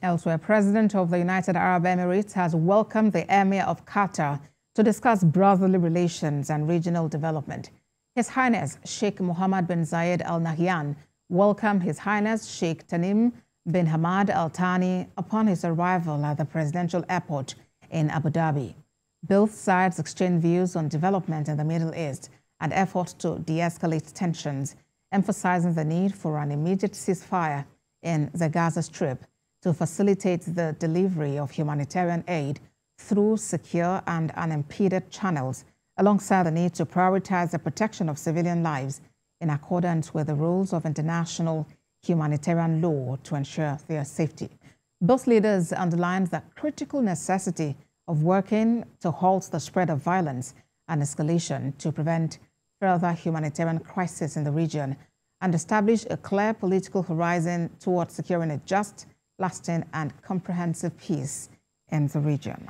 Elsewhere, President of the United Arab Emirates has welcomed the Emir of Qatar to discuss brotherly relations and regional development. His Highness Sheikh Mohamed bin Zayed Al Nahyan welcomed His Highness Sheikh Tamim bin Hamad Al Thani upon his arrival at the presidential airport in Abu Dhabi. Both sides exchanged views on development in the Middle East and efforts to de-escalate tensions, emphasizing the need for an immediate ceasefire in the Gaza Strip to facilitate the delivery of humanitarian aid through secure and unimpeded channels, alongside the need to prioritize the protection of civilian lives in accordance with the rules of international humanitarian law to ensure their safety. Both leaders underlined the critical necessity of working to halt the spread of violence and escalation to prevent further humanitarian crisis in the region and establish a clear political horizon towards securing a just, lasting and comprehensive peace in the region.